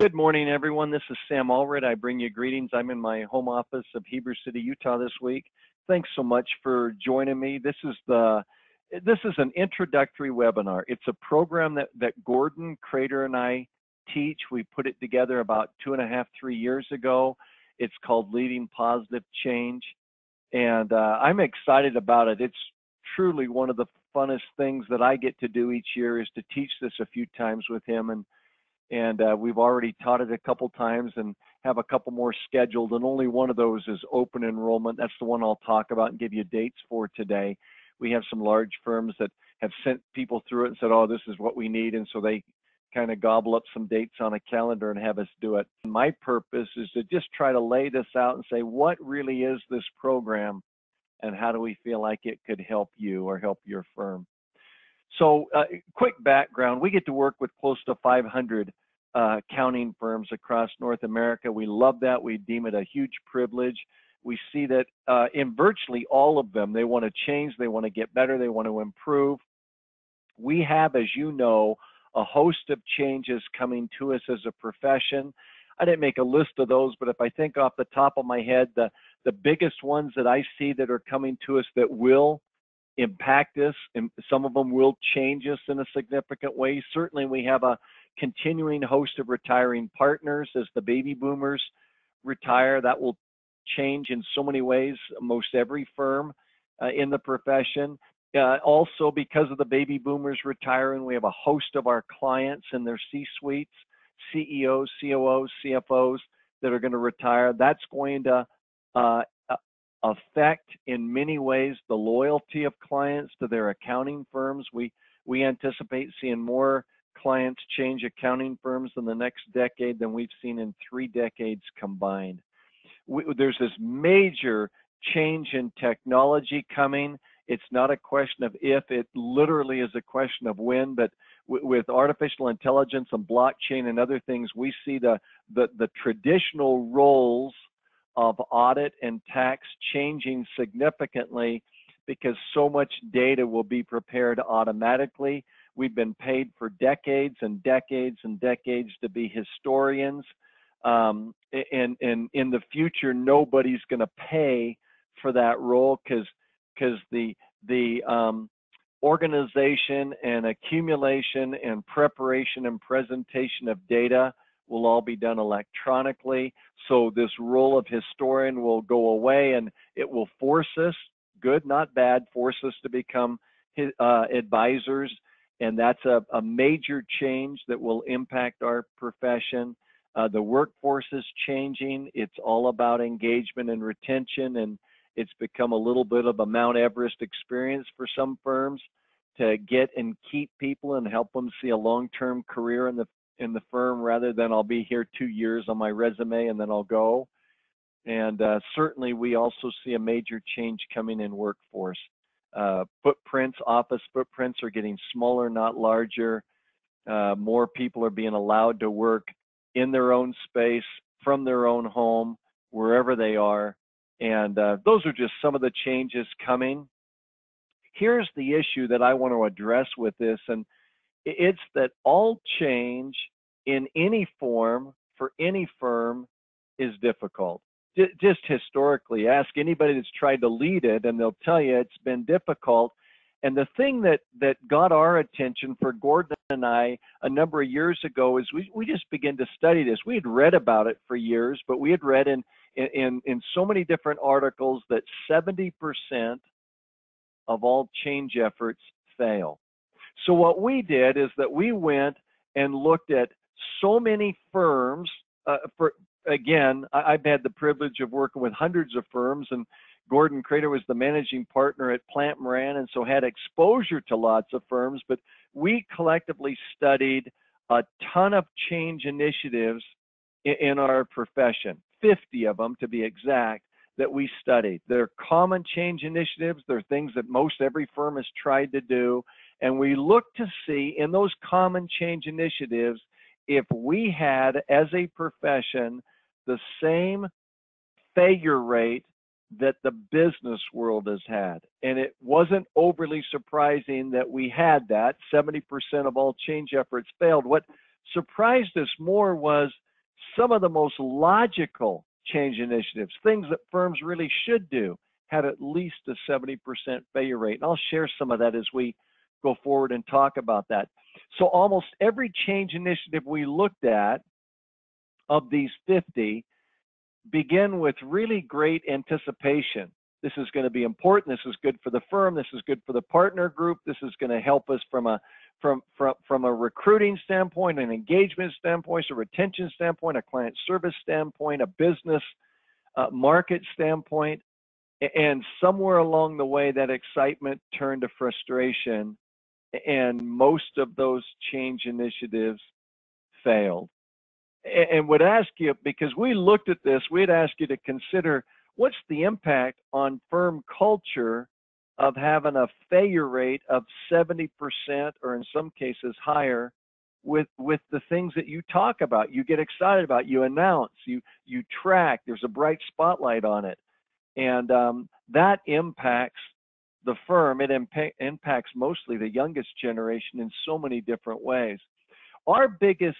Good morning, everyone. This is Sam Allred. I bring you greetings. I'm in my home office of Heber City, Utah this week. Thanks so much for joining me. This is the this is an introductory webinar. It's a program that, that Gordon Krater and I teach. We put it together about two and a half, three years ago. It's called Leading Positive Change. And uh, I'm excited about it. It's truly one of the funnest things that I get to do each year is to teach this a few times with him. And and uh, we've already taught it a couple times and have a couple more scheduled and only one of those is open enrollment. That's the one i'll talk about and give you dates for today. We have some large firms that have sent people through it and said oh this is what we need and so they kind of gobble up some dates on a calendar and have us do it. My purpose is to just try to lay this out and say what really is this program and how do we feel like it could help you or help your firm so, uh, quick background we get to work with close to 500 uh, accounting firms across North America. We love that. We deem it a huge privilege. We see that uh, in virtually all of them, they want to change, they want to get better, they want to improve. We have, as you know, a host of changes coming to us as a profession. I didn't make a list of those, but if I think off the top of my head, the, the biggest ones that I see that are coming to us that will impact us, and some of them will change us in a significant way. Certainly, we have a continuing host of retiring partners as the baby boomers retire. That will change in so many ways, most every firm uh, in the profession. Uh, also, because of the baby boomers retiring, we have a host of our clients and their C suites, CEOs, COOs, CFOs that are going to retire. That's going to uh, affect in many ways the loyalty of clients to their accounting firms. We we anticipate seeing more clients change accounting firms in the next decade than we've seen in three decades combined. We, there's this major change in technology coming. It's not a question of if, it literally is a question of when, but with artificial intelligence and blockchain and other things, we see the, the, the traditional roles of audit and tax changing significantly because so much data will be prepared automatically. We've been paid for decades and decades and decades to be historians. Um, and, and in the future, nobody's going to pay for that role because because the the um, organization and accumulation and preparation and presentation of data will all be done electronically. So this role of historian will go away and it will force us, good, not bad, force us to become uh, advisors. And that's a, a, major change that will impact our profession. Uh, the workforce is changing. It's all about engagement and retention. And it's become a little bit of a Mount Everest experience for some firms to get and keep people and help them see a long-term career in the in the firm rather than I'll be here two years on my resume and then I'll go. And uh, certainly, we also see a major change coming in workforce. Uh, footprints, office footprints are getting smaller, not larger. Uh, more people are being allowed to work in their own space, from their own home, wherever they are. And uh, those are just some of the changes coming. Here's the issue that I want to address with this, and it's that all change in any form for any firm is difficult. Just historically, ask anybody that's tried to lead it, and they'll tell you it's been difficult. And the thing that that got our attention for Gordon and I a number of years ago is we we just began to study this. We had read about it for years, but we had read in in in so many different articles that 70% of all change efforts fail. So what we did is that we went and looked at so many firms. Uh, for again, I, have had the privilege of working with hundreds of firms, and Gordon Krater was the managing partner at Plante Moran, and so had exposure to lots of firms. But we collectively studied a ton of change initiatives in, in our profession, 50 of them to be exact that we studied. They're common change initiatives. They're things that most every firm has tried to do. And we look to see in those common change initiatives if we had, as a profession, the same failure rate that the business world has had. And it wasn't overly surprising that we had that. 70% of all change efforts failed. What surprised us more was some of the most logical change initiatives, things that firms really should do, had at least a 70% failure rate. And I'll share some of that as we go forward and talk about that. So almost every change initiative we looked at of these 50 begin with really great anticipation. This is going to be important. This is good for the firm. This is good for the partner group. This is going to help us from a from from from a recruiting standpoint, an engagement standpoint, a retention standpoint, a client service standpoint, a business uh, market standpoint. And somewhere along the way, that excitement turned to frustration, and most of those change initiatives failed. And would ask you because we looked at this, we'd ask you to consider what's the impact on firm culture of having a failure rate of 70% or in some cases higher with with the things that you talk about you get excited about you announce you you track there's a bright spotlight on it. And um, that impacts the firm it impa- impacts mostly the youngest generation in so many different ways our biggest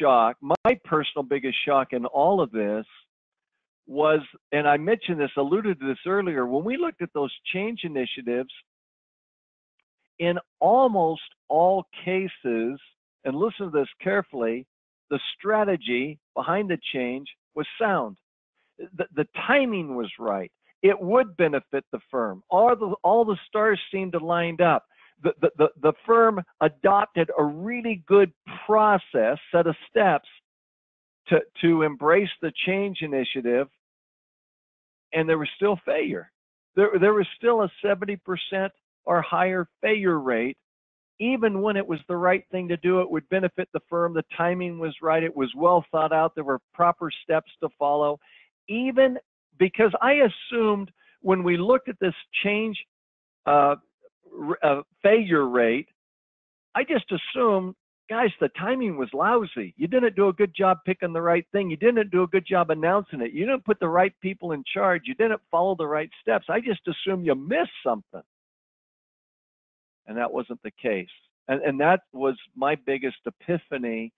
shock, my personal biggest shock in all of this was, and I mentioned this, alluded to this earlier, when we looked at those change initiatives, in almost all cases, and listen to this carefully, the strategy behind the change was sound. The, the timing was right. It would benefit the firm. All the, all the stars seemed to line up The, the, the, the, firm adopted a really good process, set of steps to, to embrace the change initiative, and there was still failure. There, there was still a 70% or higher failure rate, even when it was the right thing to do. It would benefit the firm. The timing was right. It was well thought out. There were proper steps to follow. Even because I assumed when we looked at this change uh, uh, failure rate, I just assumed, guys, the timing was lousy. You didn't do a good job picking the right thing. You didn't do a good job announcing it. You didn't put the right people in charge. You didn't follow the right steps. I just assumed you missed something. And that wasn't the case. And, and that was my biggest epiphany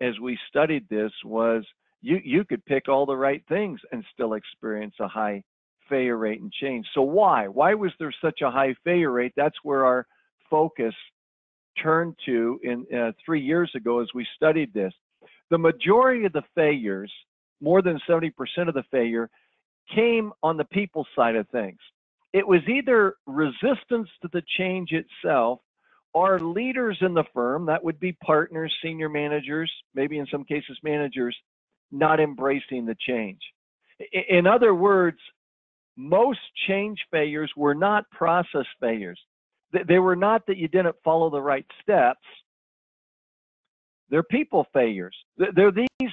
as we studied this was you, you could pick all the right things and still experience a high failure rate and change. So why? Why was there such a high failure rate? That's where our focus turned to in uh, three years ago as we studied this. The majority of the failures, more than 70% of the failure, came on the people side of things. It was either resistance to the change itself or leaders in the firm, that would be partners, senior managers, maybe in some cases managers, not embracing the change. In other words, most change failures were not process failures. They were not that you didn't follow the right steps. They're people failures. They're these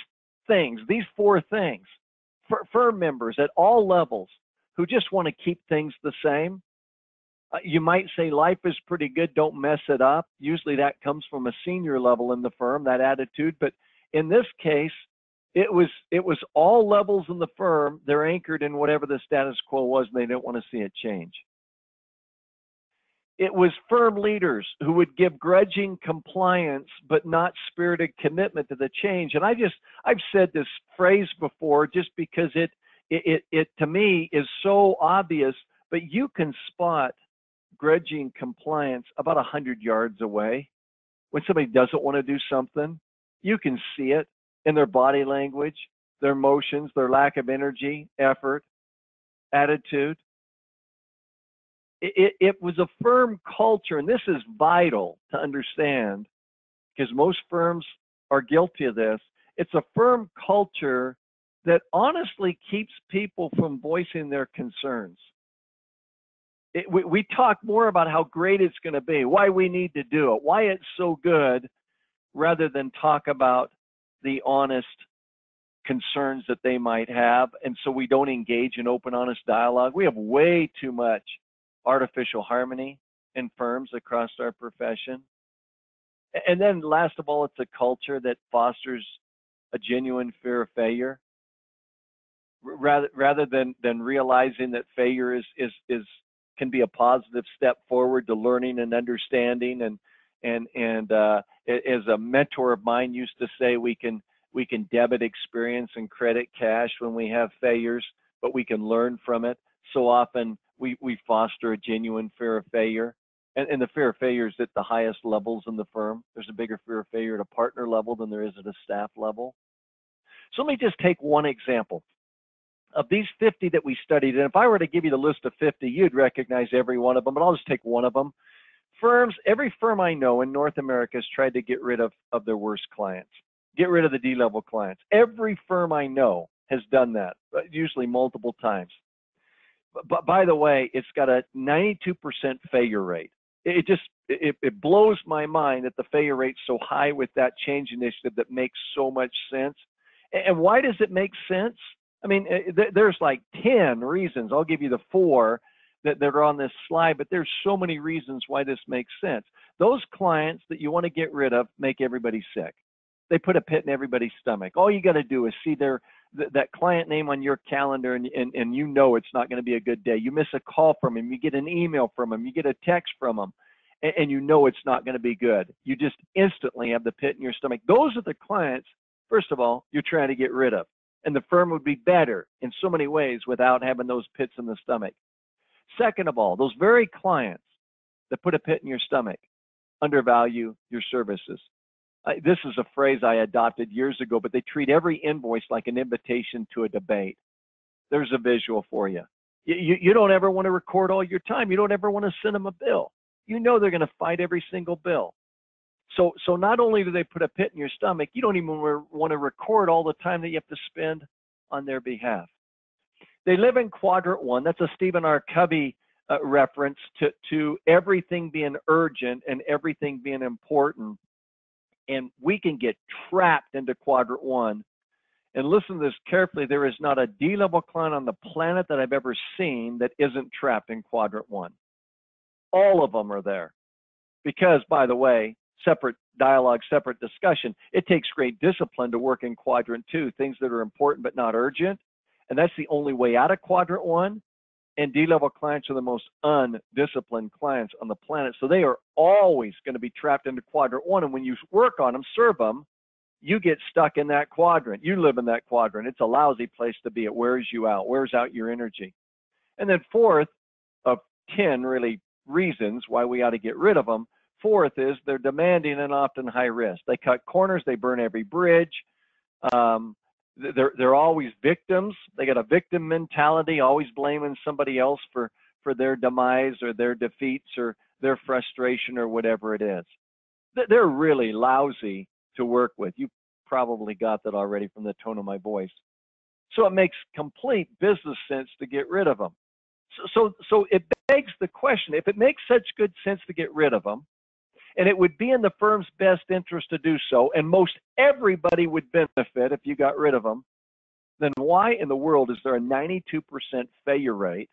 things, these four things. Firm members at all levels who just want to keep things the same. Uh, you might say life is pretty good, don't mess it up. Usually that comes from a senior level in the firm, that attitude. But in this case, it was it was all levels in the firm. They're anchored in whatever the status quo was and they didn't want to see it change. It was firm leaders who would give grudging compliance but not spirited commitment to the change. And i just i've said this phrase before just because it it it, it to me is so obvious but you can spot grudging compliance about a hundred yards away. When somebody doesn't want to do something you can see it in their body language, their emotions, their lack of energy, effort, attitude. It, it, it, was a firm culture, and this is vital to understand because most firms are guilty of this. It's a firm culture that honestly keeps people from voicing their concerns. It, we, we talk more about how great it's going to be, why we need to do it, why it's so good, rather than talk about the honest concerns that they might have. And so we don't engage in open, honest dialogue. We have way too much artificial harmony in firms across our profession. And then last of all, it's a culture that fosters a genuine fear of failure. Rather, rather than, than realizing that failure is, is, is can be a positive step forward to learning and understanding and and and uh, as a mentor of mine used to say, we can We can debit experience and credit cash when we have failures, but we can learn from it. So often we, we foster a genuine fear of failure. And, and the fear of failure is at the highest levels in the firm. There's a bigger fear of failure at a partner level than there is at a staff level. So let me just take one example. Of these 50 that we studied, and if I were to give you the list of 50, you'd recognize every one of them, but I'll just take one of them. Firms, every firm I know in North America has tried to get rid of, of their worst clients, get rid of the D-level clients. Every firm I know has done that, usually multiple times. But, by the way, it's got a 92% failure rate. It, just it, it blows my mind that the failure rate's so high with that change initiative that makes so much sense. And why does it make sense? I mean, eh, there's like 10 reasons. I'll give you the four that, that are on this slide, but there's so many reasons why this makes sense. Those clients that you want to get rid of make everybody sick. They put a pit in everybody's stomach. All you got to do is see their th- that client name on your calendar and, and, and you know it's not going to be a good day. You miss a call from them, you get an email from them, you get a text from them, and, and you know it's not going to be good. You just instantly have the pit in your stomach. Those are the clients, first of all, you're trying to get rid of and the firm would be better in so many ways without having those pits in the stomach. Second of all, those very clients that put a pit in your stomach undervalue your services. This is a phrase I adopted years ago, but they treat every invoice like an invitation to a debate. There's a visual for you. You, you, you don't ever want to record all your time. You don't ever want to send them a bill. You know they're going to fight every single bill. So, so not only do they put a pit in your stomach, you don't even want to record all the time that you have to spend on their behalf. They live in quadrant one. That's a Stephen R. Covey uh, reference to, to everything being urgent and everything being important. And we can get trapped into quadrant one. And listen to this carefully. There is not a D level client on the planet that I've ever seen that isn't trapped in quadrant one. All of them are there. Because, by the way, separate dialogue, separate discussion. It takes great discipline to work in quadrant two, things that are important but not urgent. And that's the only way out of quadrant one. And D level clients are the most undisciplined clients on the planet. So they are always going to be trapped into quadrant one. And when you work on them, serve them, you get stuck in that quadrant. You live in that quadrant. It's a lousy place to be. It wears you out, wears out your energy. And then, fourth of 10 really reasons why we ought to get rid of them Fourth is they're demanding and often high risk. They cut corners, they burn every bridge. Um, they're they're always victims. They got a victim mentality, always blaming somebody else for for their demise or their defeats or their frustration or whatever it is. They're really lousy to work with. You probably got that already from the tone of my voice. So it makes complete business sense to get rid of them. So, so, so it begs the question: if it makes such good sense to get rid of them, and it would be in the firm's best interest to do so, and most everybody would benefit if you got rid of them, then why in the world is there a 92% failure rate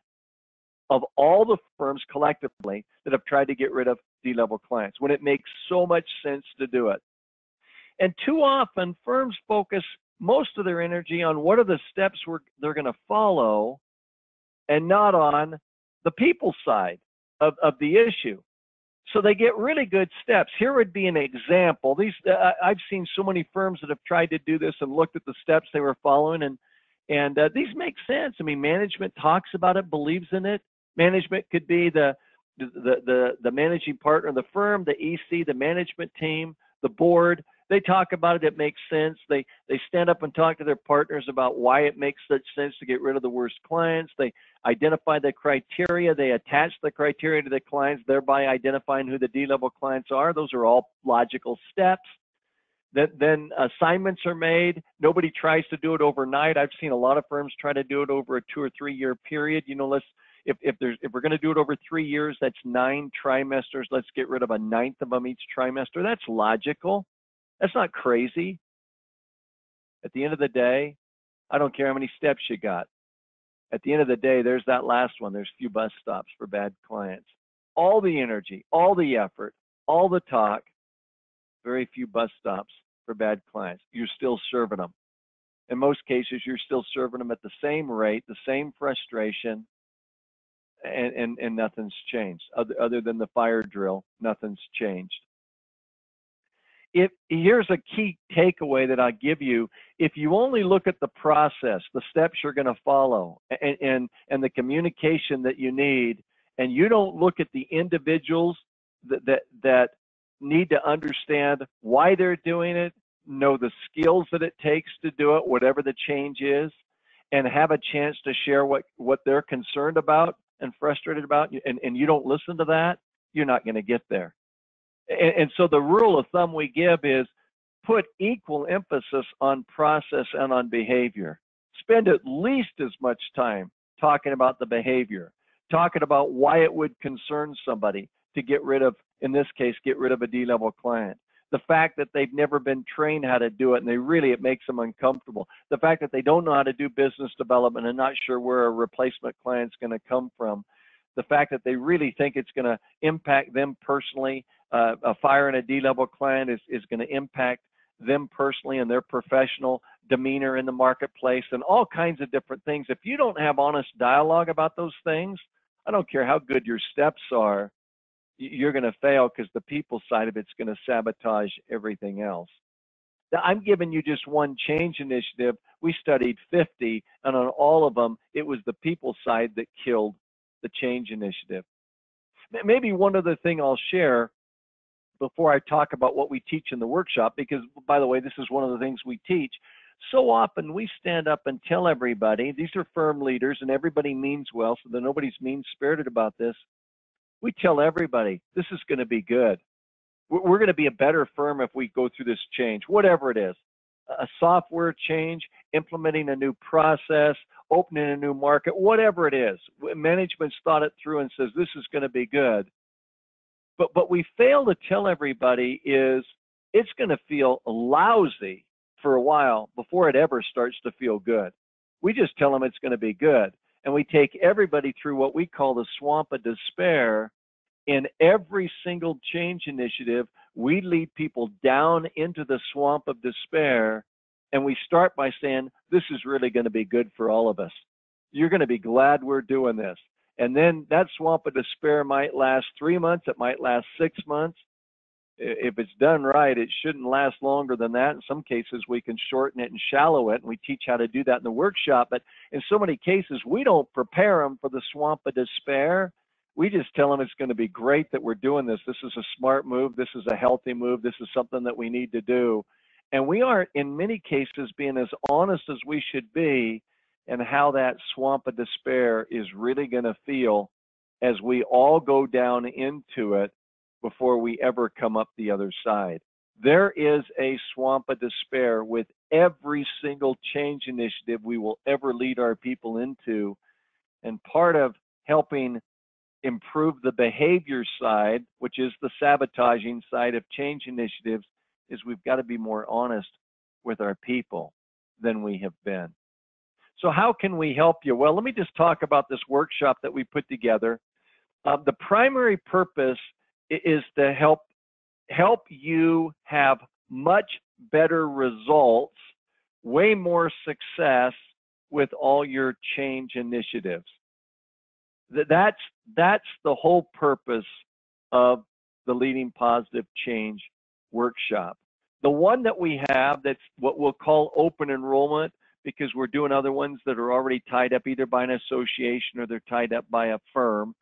of all the firms collectively that have tried to get rid of D-level clients when it makes so much sense to do it? And too often firms focus most of their energy on what are the steps they're going to follow and not on the people side of, of the issue. So they get really good steps. Here would be an example. These uh, I've seen so many firms that have tried to do this and looked at the steps they were following, and and uh, these make sense. I mean, management talks about it, believes in it. Management could be the the the, the managing partner of the firm, the EC, the management team, the board. They talk about it. It makes sense. They they stand up and talk to their partners about why it makes such sense to get rid of the worst clients. They identify the criteria. They attach the criteria to the clients, thereby identifying who the D-level clients are. Those are all logical steps. Then, then assignments are made. Nobody tries to do it overnight. I've seen a lot of firms try to do it over a two or three year period. You know, let's if if there's if we're going to do it over three years, that's nine trimesters. Let's get rid of a ninth of them each trimester. That's logical. That's not crazy. At the end of the day, I don't care how many steps you got. At the end of the day, there's that last one. There's few bus stops for bad clients. All the energy, all the effort, all the talk, very few bus stops for bad clients. You're still serving them. In most cases, you're still serving them at the same rate, the same frustration, and, and, and nothing's changed. Other, other than the fire drill, nothing's changed. If here's a key takeaway that I give you, if you only look at the process, the steps you're going to follow, and, and and the communication that you need, and you don't look at the individuals that that, that need to understand why they're doing it, know the skills that it takes to do it, whatever the change is, and have a chance to share what what they're concerned about and frustrated about, and, and you don't listen to that, you're not going to get there. And, and so the rule of thumb we give is put equal emphasis on process and on behavior. Spend at least as much time talking about the behavior, talking about why it would concern somebody to get rid of, in this case, get rid of a D level client. The fact that they've never been trained how to do it and they really, it makes them uncomfortable. The fact that they don't know how to do business development and not sure where a replacement client's going to come from. The fact that they really think it's going to impact them personally uh, a fire in a D-level client is, is going to impact them personally and their professional demeanor in the marketplace and all kinds of different things. If you don't have honest dialogue about those things, I don't care how good your steps are, you're going to fail because the people side of it's going to sabotage everything else. Now, I'm giving you just one change initiative. We studied 50, and on all of them, it was the people side that killed the change initiative. Maybe one other thing I'll share before I talk about what we teach in the workshop, because by the way, this is one of the things we teach. So often we stand up and tell everybody, these are firm leaders and everybody means well, so that nobody's mean spirited about this. We tell everybody, this is going to be good. We're going to be a better firm if we go through this change, whatever it is a software change, implementing a new process, opening a new market, whatever it is. Management's thought it through and says this is going to be good. But what we fail to tell everybody is it's going to feel lousy for a while before it ever starts to feel good. We just tell them it's going to be good. And we take everybody through what we call the swamp of despair. In every single change initiative, we lead people down into the swamp of despair. And we start by saying, This is really going to be good for all of us. You're going to be glad we're doing this. And then that swamp of despair might last three months, it might last six months. If it's done right, it shouldn't last longer than that. In some cases, we can shorten it and shallow it, and we teach how to do that in the workshop. But in so many cases, we don't prepare them for the swamp of despair. We just tell them it's going to be great that we're doing this. This is a smart move. This is a healthy move. This is something that we need to do. And we aren't, in many cases, being as honest as we should be and how that swamp of despair is really going to feel as we all go down into it before we ever come up the other side. There is a swamp of despair with every single change initiative we will ever lead our people into. And part of helping improve the behavior side, which is the sabotaging side of change initiatives, is we've got to be more honest with our people than we have been. So how can we help you? Well, let me just talk about this workshop that we put together. Uh, the primary purpose is to help help you have much better results, way more success with all your change initiatives. That's that's the whole purpose of the Leading Positive Change workshop. The one that we have that's what we'll call open enrollment because we're doing other ones that are already tied up either by an association or they're tied up by a firm.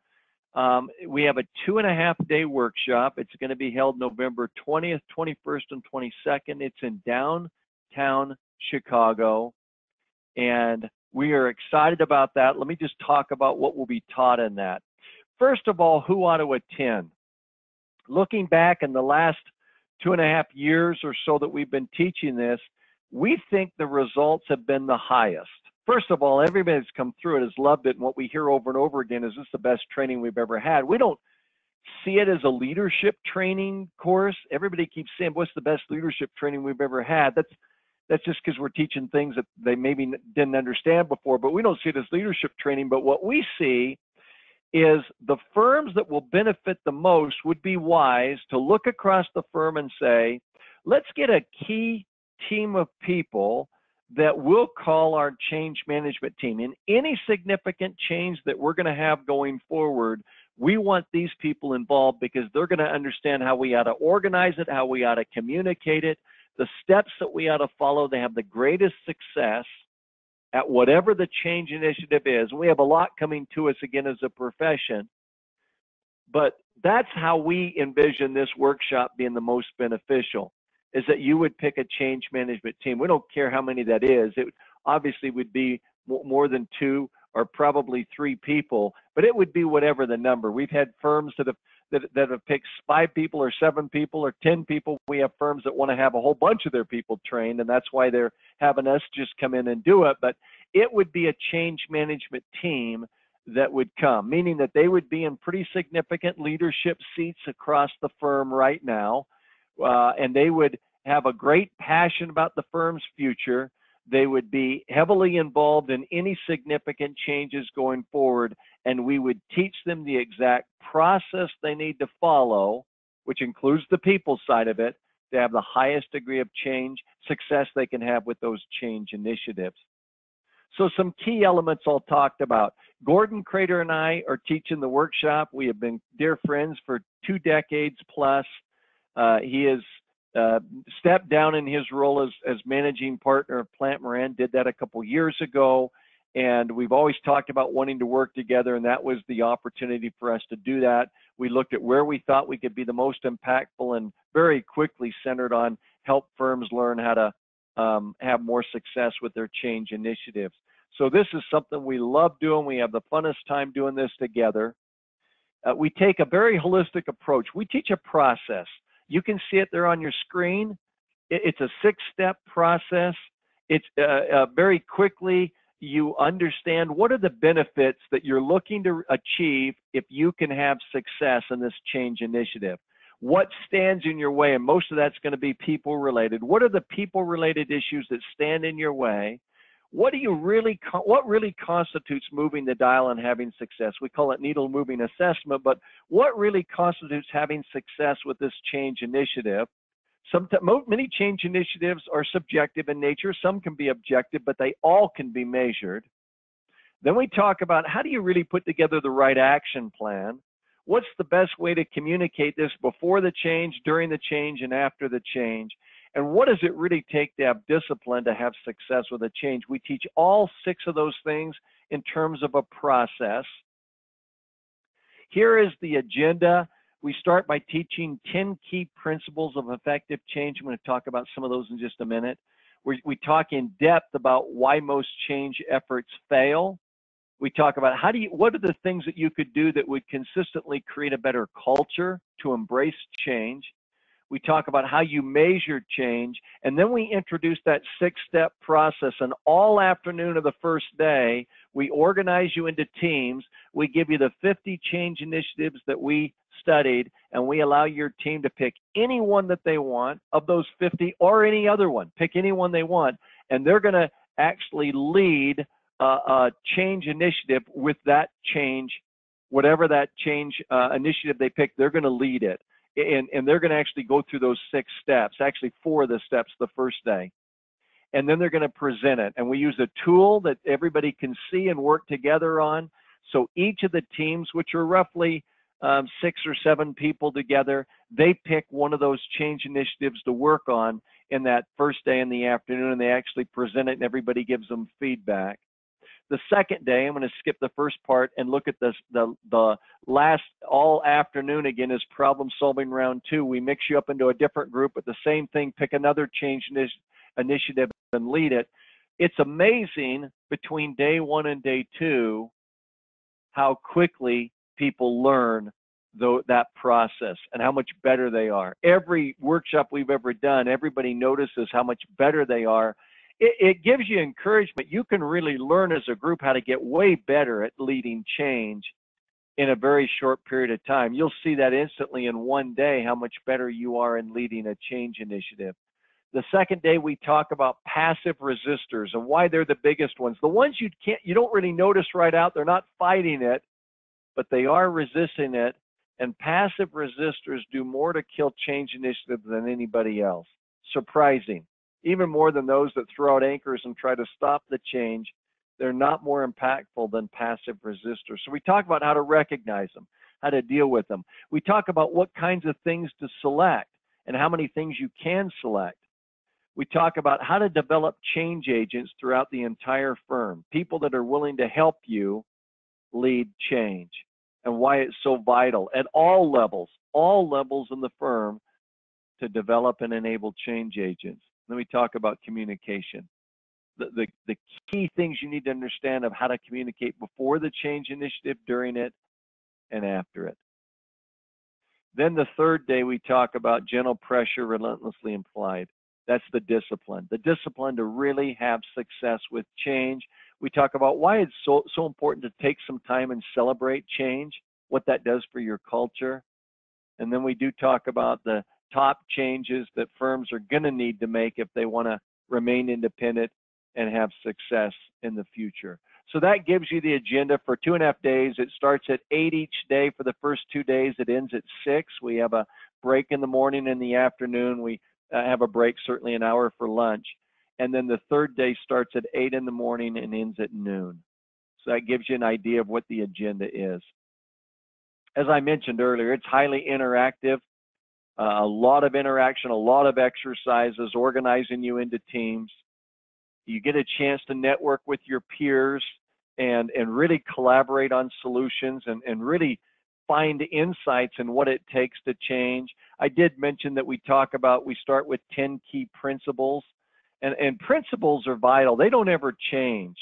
Um, we have a two and a half day workshop. It's going to be held November 20th, 21st, and 22nd. It's in downtown Chicago. And we are excited about that. Let me just talk about what will be taught in that. First of all, who ought to attend? Looking back in the last two and a half years or so that we've been teaching this, we think the results have been the highest. First of all, everybody that's come through it has loved it, and what we hear over and over again is this the best training we've ever had. We don't see it as a leadership training course. Everybody keeps saying, "What's the best leadership training we've ever had?" That's that's just because we're teaching things that they maybe didn't understand before, but we don't see it as leadership training. But what we see is the firms that will benefit the most would be wise to look across the firm and say, let's get a key team of people that we'll call our change management team. In any significant change that we're going to have going forward, We want these people involved because they're going to understand how we ought to organize it, how we ought to communicate it, the steps that we ought to follow to have the greatest success at whatever the change initiative is. We have a lot coming to us again as a profession, but that's how we envision this workshop being the most beneficial is that you would pick a change management team. We don't care how many that is. It obviously would be more than two or probably three people, but it would be whatever the number. We've had firms that have that, that have picked five people or seven people or ten people. We have firms that want to have a whole bunch of their people trained, and that's why they're having us just come in and do it. But it would be a change management team that would come, meaning that they would be in pretty significant leadership seats across the firm right now, uh, and they would have a great passion about the firm's future. They would be heavily involved in any significant changes going forward, and we would teach them the exact process they need to follow, which includes the people side of it, to have the highest degree of change success they can have with those change initiatives. So some key elements I'll talk about. Gordon Krater and I are teaching the workshop. We have been dear friends for two decades plus. Uh, he has uh, stepped down in his role as, as managing partner of Plante Moran, did that a couple years ago. And we've always talked about wanting to work together, and that was the opportunity for us to do that. We looked at where we thought we could be the most impactful and very quickly centered on help firms learn how to um, have more success with their change initiatives. So this is something we love doing. We have the funnest time doing this together. Uh, we take a very holistic approach. We teach a process. You can see it there on your screen. It's a six-step process. It's uh, uh, very quickly you understand what are the benefits that you're looking to achieve if you can have success in this change initiative. What stands in your way? And most of that's going to be people related. What are the people related issues that stand in your way? What do you really what really constitutes moving the dial and having success? We call it needle moving assessment but what really constitutes having success with this change initiative? Some many change initiatives are subjective in nature. Some can be objective but they all can be measured. Then we talk about how do you really put together the right action plan? What's the best way to communicate this before the change during the change and after the change and what does it really take to have discipline to have success with a change? We teach all six of those things in terms of a process. Here is the agenda. We start by teaching 10 key principles of effective change. I'm going to talk about some of those in just a minute. We, we talk in depth about why most change efforts fail. We talk about how do you, what are the things that you could do that would consistently create a better culture to embrace change we talk about how you measure change, and then we introduce that six step process. And all afternoon of the first day, we organize you into teams. We give you the 50 change initiatives that we studied, and we allow your team to pick any one that they want of those 50 or any other one. Pick any one they want, and they're going to actually lead a, a, change initiative with that change, whatever that change uh, initiative they pick, they're going to lead it and, and they're going to actually go through those six steps, actually four of the steps the first day. And then they're going to present it. And we use a tool that everybody can see and work together on. So each of the teams, which are roughly um, six or seven people together, they pick one of those change initiatives to work on in that first day in the afternoon, and they actually present it, and everybody gives them feedback. The second day, I'm going to skip the first part and look at this, the, the last all afternoon again is problem solving round two. We mix you up into a different group, but the same thing, pick another change initiative and lead it. It's amazing between day one and day two how quickly people learn that process and how much better they are. Every workshop we've ever done, everybody notices how much better they are it, it gives you encouragement. You can really learn as a group how to get way better at leading change in a very short period of time. You'll see that instantly in one day how much better you are in leading a change initiative. The second day we talk about passive resistors and why they're the biggest ones. The ones you can't you don't really notice right out, they're not fighting it, but they are resisting it. And passive resistors do more to kill change initiatives than anybody else. Surprising even more than those that throw out anchors and try to stop the change, they're not more impactful than passive resistors. So we talk about how to recognize them, how to deal with them. We talk about what kinds of things to select and how many things you can select. We talk about how to develop change agents throughout the entire firm, people that are willing to help you lead change and why it's so vital at all levels, all levels in the firm to develop and enable change agents. Then we talk about communication. The, the, the key things you need to understand of how to communicate before the change initiative, during it, and after it. Then the third day, we talk about gentle pressure relentlessly implied. That's the discipline, the discipline to really have success with change. We talk about why it's so, so important to take some time and celebrate change, what that does for your culture. And then we do talk about the top changes that firms are going to need to make if they want to remain independent and have success in the future. So that gives you the agenda for two and a half days. It starts at eight each day for the first two days. It ends at six. We have a break in the morning and the afternoon. We uh, have a break, certainly an hour for lunch. And then the third day starts at eight in the morning and ends at noon. So that gives you an idea of what the agenda is. As I mentioned earlier, it's highly interactive. Uh, a lot of interaction, a lot of exercises, organizing you into teams. You get a chance to network with your peers and, and really collaborate on solutions and, and really find insights in what it takes to change. I did mention that we talk about, we start with 10 key principles. And, and principles are vital. They don't ever change.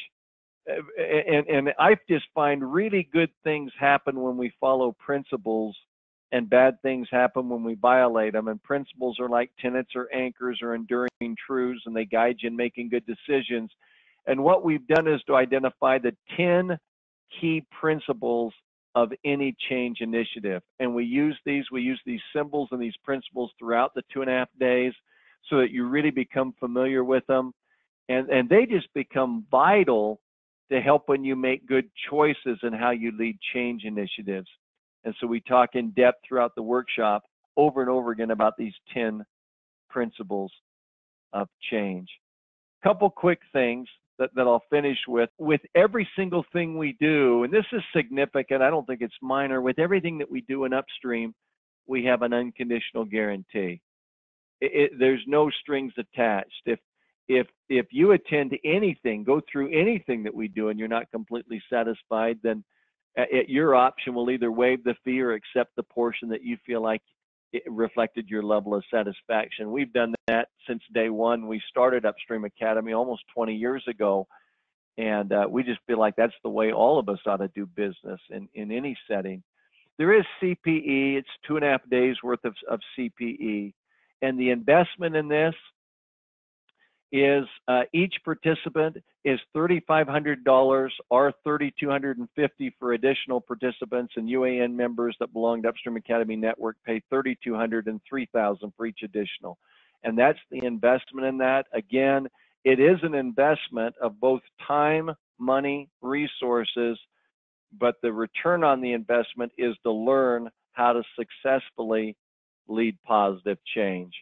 And, and I just find really good things happen when we follow principles and bad things happen when we violate them. And principles are like tenets or anchors or enduring truths, and they guide you in making good decisions. And what we've done is to identify the 10 key principles of any change initiative. And we use these, we use these symbols and these principles throughout the two and a half days so that you really become familiar with them. And, and they just become vital to help when you make good choices in how you lead change initiatives. And so we talk in depth throughout the workshop over and over again about these 10 principles of change. Couple quick things that, that I'll finish with. With every single thing we do, and this is significant, I don't think it's minor, with everything that we do in upstream, we have an unconditional guarantee. It, it, there's no strings attached. If if if you attend to anything, go through anything that we do, and you're not completely satisfied, then at your option will either waive the fee or accept the portion that you feel like it reflected your level of satisfaction. We've done that since day one. We started Upstream Academy almost 20 years ago, and uh, we just feel like that's the way all of us ought to do business in, in any setting. There is CPE, it's two and a half days worth of, of CPE, and the investment in this is uh, each participant is $3,500 or $3,250 for additional participants and UAN members that belong to Upstream Academy Network pay $3,200 and $3,000 for each additional. And that's the investment in that. Again, it is an investment of both time, money, resources, but the return on the investment is to learn how to successfully lead positive change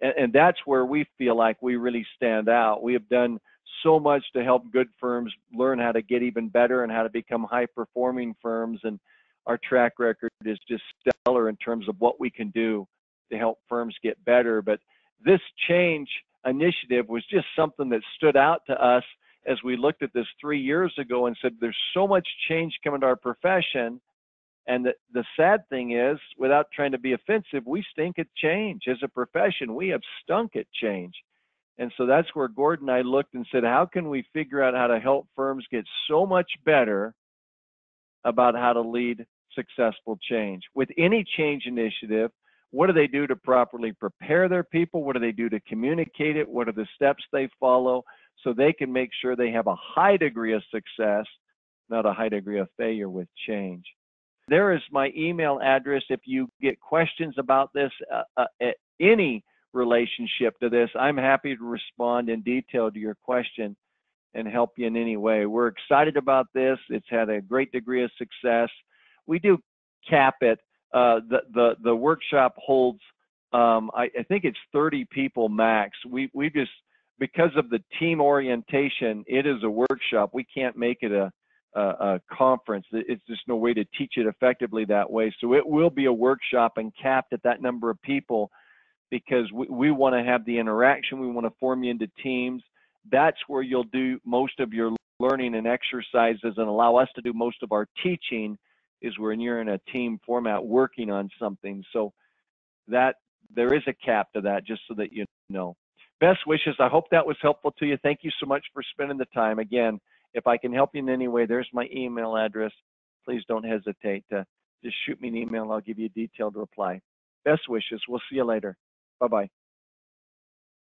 and, and that's where we feel like we really stand out. We have done so much to help good firms learn how to get even better and how to become high performing firms. And our track record is just stellar in terms of what we can do to help firms get better. But this change initiative was just something that stood out to us as we looked at this three years ago and said, there's so much change coming to our profession. And the, the sad thing is, without trying to be offensive, we stink at change. As a profession, we have stunk at change. And so that's where Gordon and I looked and said, how can we figure out how to help firms get so much better about how to lead successful change? With any change initiative, what do they do to properly prepare their people? What do they do to communicate it? What are the steps they follow so they can make sure they have a high degree of success, not a high degree of failure with change? There is my email address. If you get questions about this, uh, uh, any relationship to this, I'm happy to respond in detail to your question and help you in any way. We're excited about this. It's had a great degree of success. We do cap it. Uh, the, the, the workshop holds, um, I, I, think it's 30 people max. We, we just, because of the team orientation, it is a workshop. We can't make it a, a conference. It's just no way to teach it effectively that way. So it will be a workshop and capped at that number of people because we, we want to have the interaction. We want to form you into teams. That's where you'll do most of your learning and exercises and allow us to do most of our teaching is when you're in a team format working on something. So that there is a cap to that just so that you know. Best wishes. I hope that was helpful to you. Thank you so much for spending the time. Again, if I can help you in any way, there's my email address. Please don't hesitate to just shoot me an email. I'll give you a detailed reply. Best wishes. We'll see you later. Bye bye.